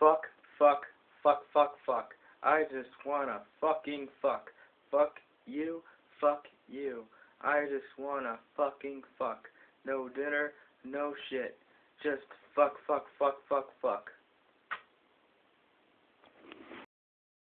Fuck, fuck, fuck, fuck, fuck. I just wanna fucking fuck. Fuck you, fuck you. I just wanna fucking fuck. No dinner, no shit. Just fuck, fuck, fuck, fuck, fuck.